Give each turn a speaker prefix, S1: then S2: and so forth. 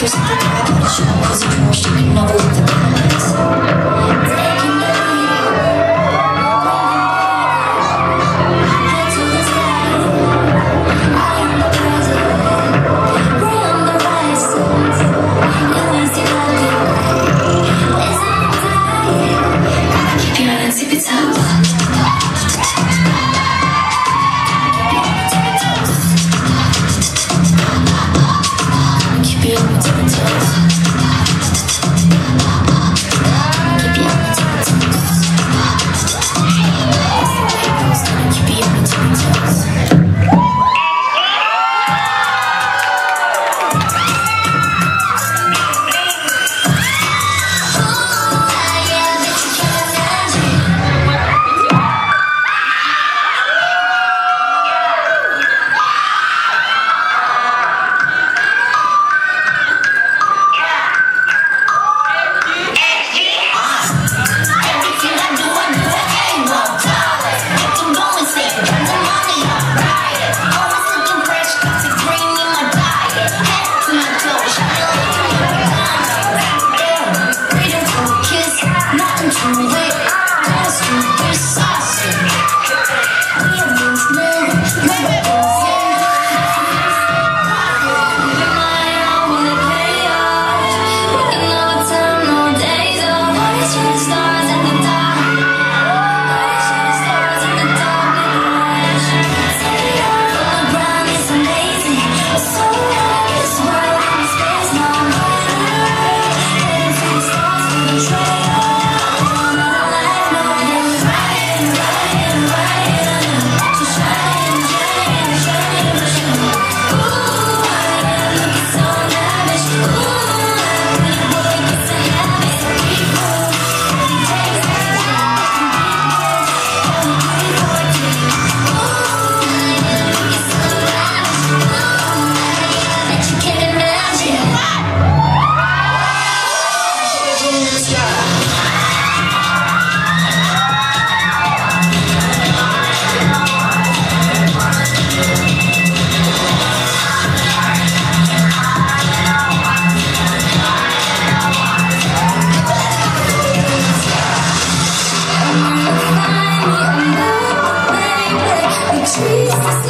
S1: Just Jesus